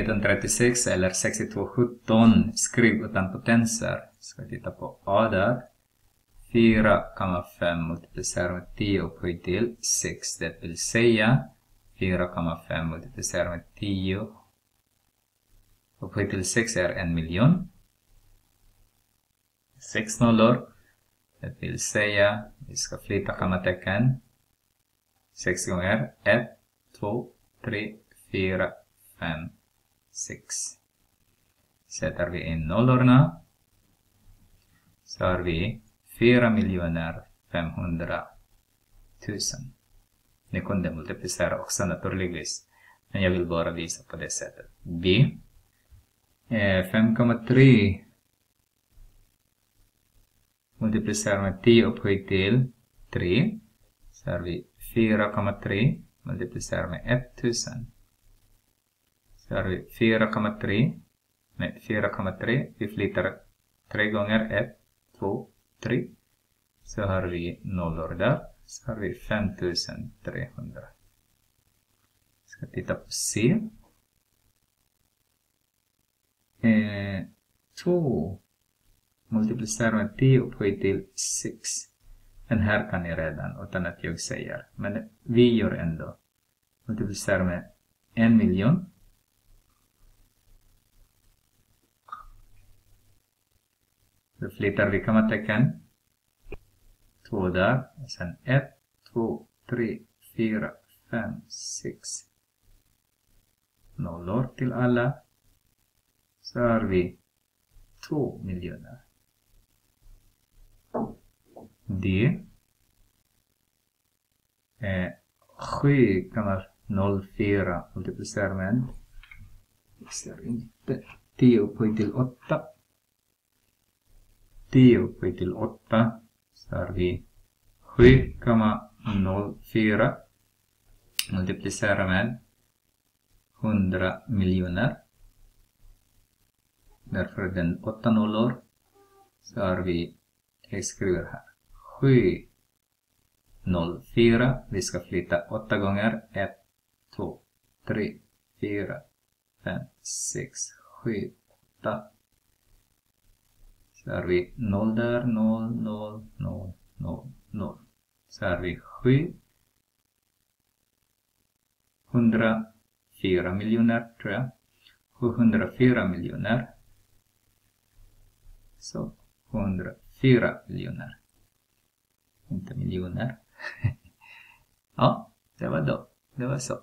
1436 eller 6217 skriv utan potenser. Ska titta på A där. 4,5 multiplicerat med 10 upphöjt till 6, det vill säga 4,5 multiplicerat med 10 upphöjt till 6 är en miljon. 6 nollor. Det vill säga, vi ska flytta kommatecken. 6 gånger 1, 2, 3, 4, 5, 6. Sätter vi in nollorna så har vi 4 miljoner 500 000. Ni kunde multiplicera också naturligtvis. Men jag vill bara visa på det sättet. B. Eh, 5,3 multiplicerar med 10 upphöjt till 3. Så har vi 4,3 multiplicerar med 1000. Så har vi 4,3 Nej, 4,3. Vi flyttar 3 gånger 1, 2, 3. Så har vi nollor där. Så har vi 5300. Ska titta på C. Eh, 2 multiplicerar med 10 upphöjt till 6. Den här kan ni redan utan att jag säger. Men vi gör ändå. Multiplicerar med en miljon. Då flyttar vi kommatecken. Två där. Och sen ett, två, tre, fyra, fem, sex. Nollor till alla. Så har vi två miljoner. D eh, är 7,04 multiplicerar med jag ser inte 10 upphöjt till 8 10 upphöjt till 8 så har vi 7,04 multiplicerat med 100 miljoner. Därför är den 8 nollor. Så har vi jag skriver här 7,04. vi ska flytta 8 gånger 1 2 3 4 5 6 7 8 så har vi 0 där 0 0 0 0 0 så har vi 7 104 miljoner tror jag 704 miljoner så 104 miljoner inte miljoner. ja, det var då. Det var så.